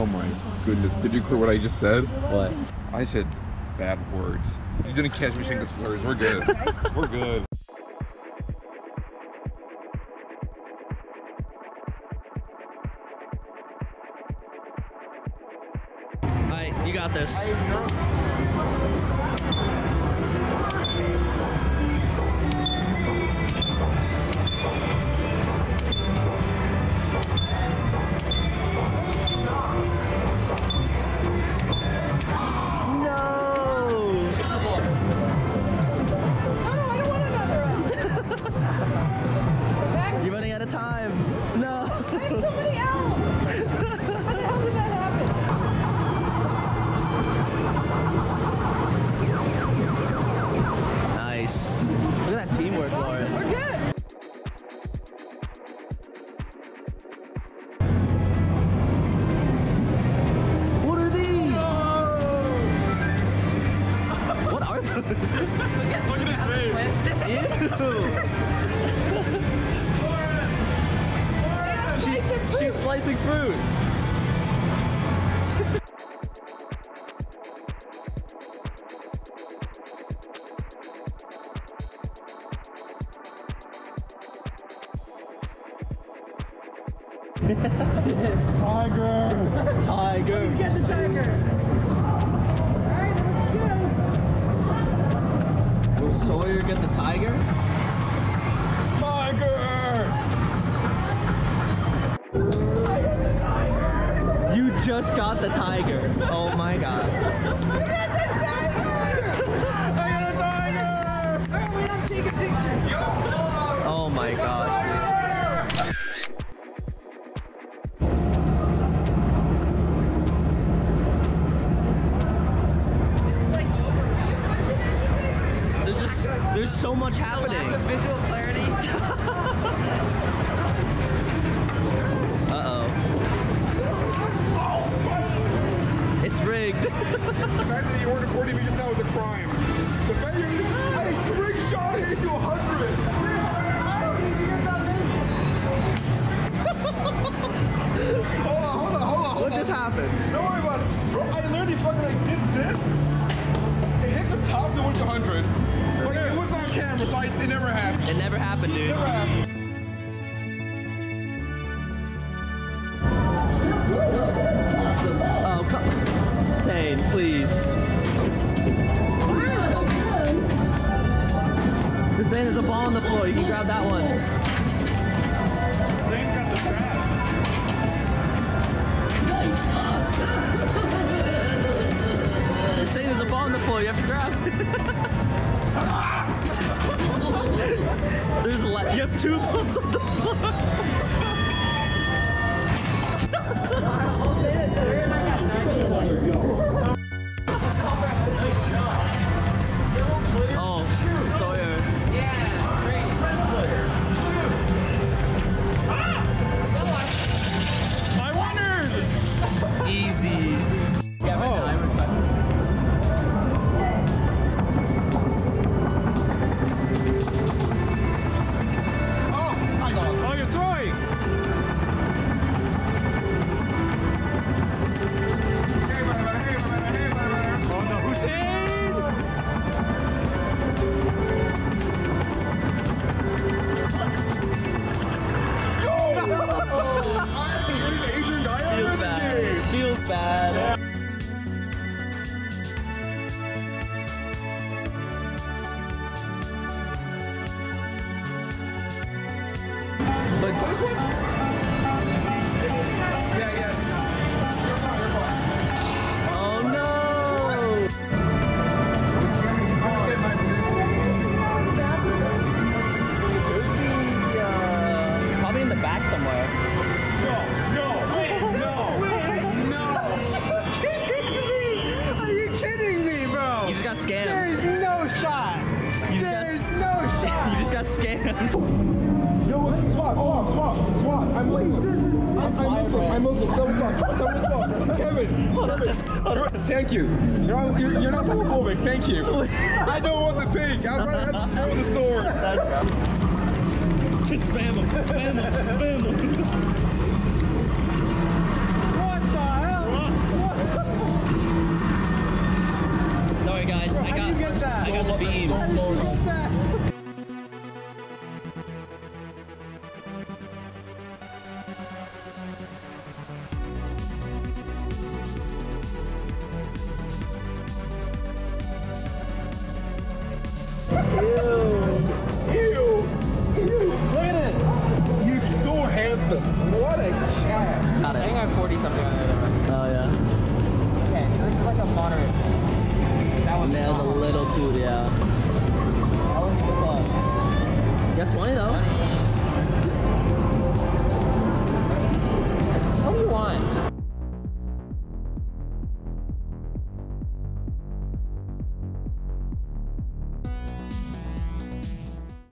Oh my goodness. Did you hear what I just said? What? I said bad words. You didn't catch me saying the slurs. We're good. We're good. You got this. Look at his face. Ew. She's, she's slicing fruit. Tiger. Tiger. Get the tiger! Sawyer get the tiger? Tiger! You just got the tiger. Oh my god. So much happening. Visual clarity. camera, so I, it never happened. It never happened, dude. It Never happened. Oh, come Sane, please. Hussein, there's a ball on the floor. You can grab that one. Hussein, there's a ball on the floor. You have to grab you have two balls on the floor. But Yeah, yeah. oh no! Uh, probably in the back somewhere. No, no, wait, no, wait, no. Are you kidding me, bro? You just got scammed. There's no shot. You just got- There's no shot. You just got scammed. swap. I'm Muslim. This is. I'm, I'm Muslim. I'm Muslim. Kevin, Kevin. Thank you. You're not, you're, you're not homophobic. Thank you. I don't want the pig. I'm not at the, the sword. Just spam them. Spam them. Spam them. What the hell? Sorry guys, I got, I got the beam. Ew. Ew. Look at it. You're so handsome. What a chat. Got it. I think I have 40 something